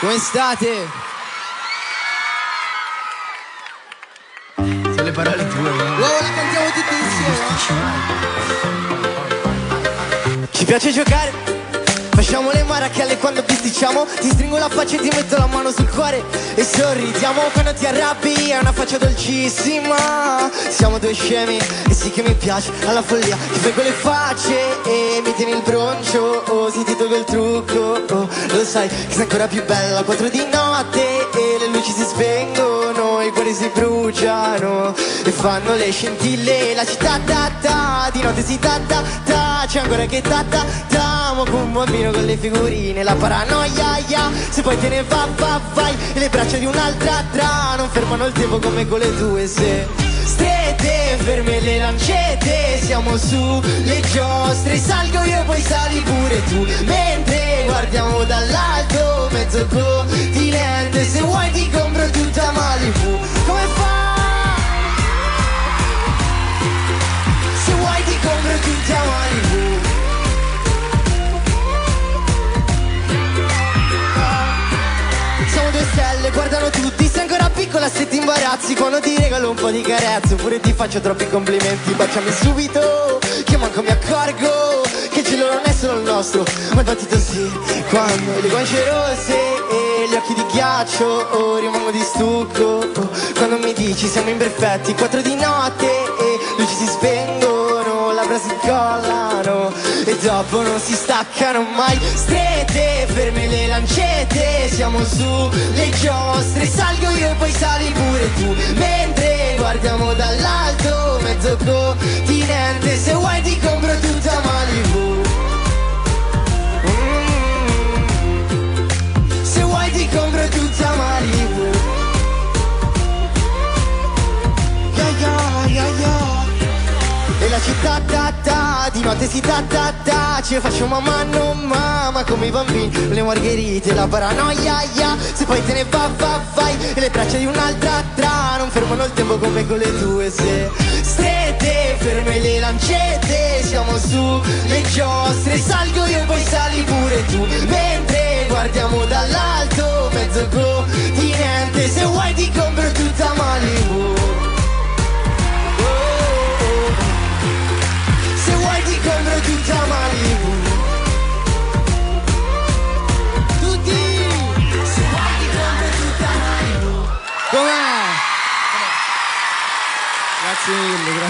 Come state? Sono le parole tue? Wow, la cantiamo tutti insieme. Ci piace giocare? Facciamo le marachelle quando bisticciamo Ti stringo la faccia e ti metto la mano sul cuore. E sorridiamo quando ti arrabbi. È una faccia dolcissima. Siamo due scemi. E sì che mi piace. Alla follia. Ti fai quelle facce E mi tieni il broncio. Oh, sì ti tolgo il trucco. Oh, lo sai che sei ancora più bella Quattro di notte. E le luci si spengono I cuori si bruciano. E fanno le scintille. La città ta ta. Di notte si ta ta ta. C'è ancora che ta ta ta Mo con un bambino con le figurine La paranoia ya. Se poi te ne va va vai E le braccia di un'altra tra. Non fermano il tempo come con le tue se Strette, ferme le lancette Siamo su le giostre. Salgo io poi sali pure tu Mentre guardiamo dall'alto Mezzo continente stelle, guardano tutti. Sei ancora piccola se ti imbarazzi. Quando ti regalo un po' di carezze Oppure ti faccio troppi complimenti. Baciami subito, che manco mi accorgo Che il cielo non è solo il nostro Ma il battito sì. Quando le guance rosse e gli occhi di ghiaccio oh, Rimango di stucco. Oh, Quando mi dici siamo imperfetti Quattro di notte e luci si spengono Labbra si collano E dopo non si staccano mai. Strette, ferme le lancette Siamo su le giostre Salgo io e poi sali pure tu. Mentre guardiamo dall'alto Mezzo continente Se vuoi ti compro tutta Malibu. Mm. Se vuoi ti compro tutta Malibu. Ya ya ya e la città ta ta, di notte si ta ta ta Ci facciamo a mano mamma come i bambini Le margherite, la paranoia ya. Se poi te ne va va vai E le braccia di un'altra tra Non fermano il tempo come con le tue se. Strette, ferme le lancette Siamo su le giostre Salgo io poi sali pure tu. Mentre guardiamo dall'alto Mezzo continente Toma. Grazie mille, grazie.